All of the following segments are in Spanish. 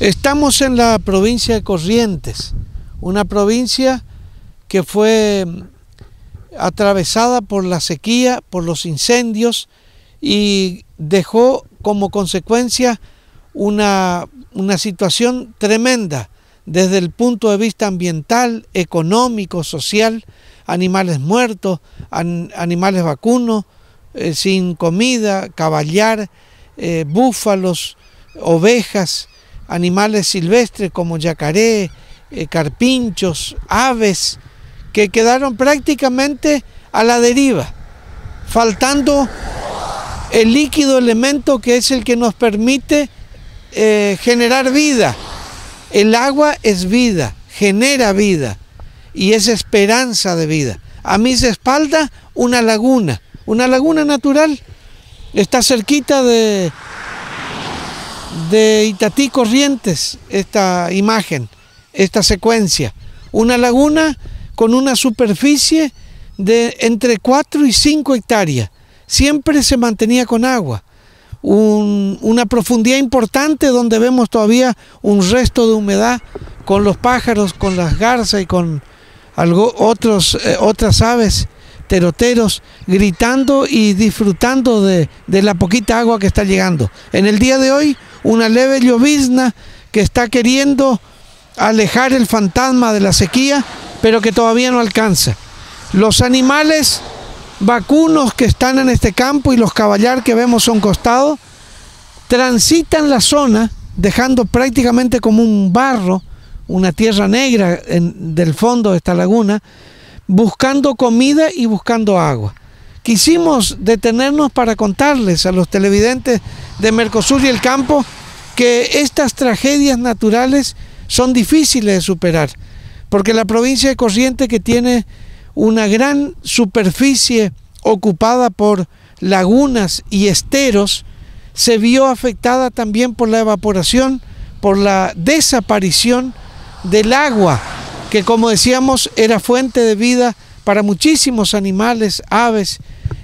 Estamos en la provincia de Corrientes, una provincia que fue atravesada por la sequía, por los incendios y dejó como consecuencia una, una situación tremenda desde el punto de vista ambiental, económico, social, animales muertos, animales vacunos, eh, sin comida, caballar, eh, búfalos, ovejas, animales silvestres como yacaré, eh, carpinchos, aves, que quedaron prácticamente a la deriva, faltando el líquido elemento que es el que nos permite generar vida. El agua es vida, genera vida y es esperanza de vida. A mis espaldas una laguna, una laguna natural. Está cerquita de, de Itatí Corrientes esta imagen, esta secuencia. Una laguna con una superficie de entre 4 y 5 hectáreas. Siempre se mantenía con agua. una profundidad importante donde vemos todavía un resto de humedad con los pájaros, con las garzas y con algo, otros, eh, otras aves teroteros gritando y disfrutando de, de, la poquita agua que está llegando. En el día de hoy, una leve llovizna que está queriendo alejar el fantasma de la sequía, pero que todavía no alcanza. Los animales vacunos que están en este campo y los caballar que vemos a un costado, transitan la zona dejando prácticamente como un barro, una tierra negra en, del fondo de esta laguna, buscando comida y buscando agua. Quisimos detenernos para contarles a los televidentes de Mercosur y el campo que estas tragedias naturales son difíciles de superar, porque la provincia de Corrientes que tiene una gran superficie ocupada por lagunas y esteros, se vio afectada también por la evaporación, por la desaparición del agua que como decíamos era fuente de vida para muchísimos animales, aves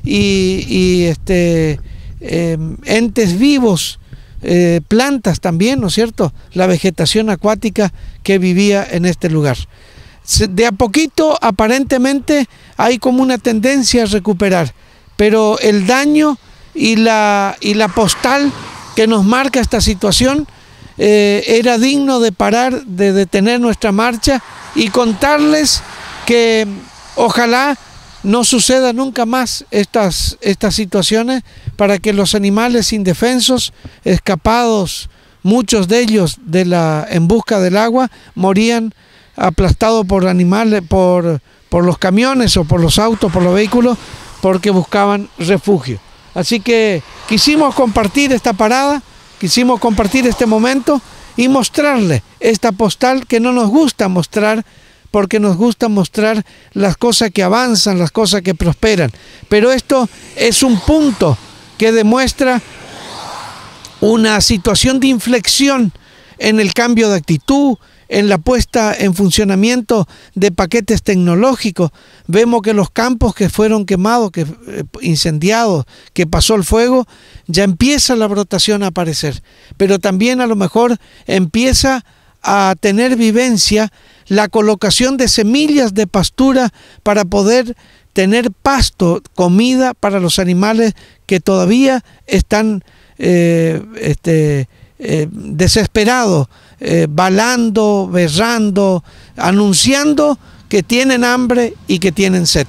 y, este, em, entes vivos, eh, plantas también, ¿no es cierto? La vegetación acuática que vivía en este lugar. De a poquito aparentemente hay como una tendencia a recuperar, pero el daño y la, y la postal que nos marca esta situación eh, era digno de parar, de detener nuestra marcha y contarles que ojalá no suceda nunca más estas, estas situaciones para que los animales indefensos, escapados, muchos de ellos de la, en busca del agua, morían aplastados por animales, por, por los camiones o por los autos, por los vehículos, porque buscaban refugio. Así que quisimos compartir esta parada, quisimos compartir este momento y mostrarle esta postal que no nos gusta mostrar porque nos gusta mostrar las cosas que avanzan, las cosas que prosperan. Pero esto es un punto que demuestra una situación de inflexión en el cambio de actitud, en la puesta en funcionamiento de paquetes tecnológicos. Vemos que los campos que fueron quemados, que eh, incendiados, que pasó el fuego, ya empieza la brotación a aparecer. Pero también a lo mejor empieza a tener vivencia la colocación de semillas de pastura para poder tener pasto, comida para los animales que todavía están eh, este, eh, desesperados eh, balando, berrando, anunciando que tienen hambre y que tienen sed.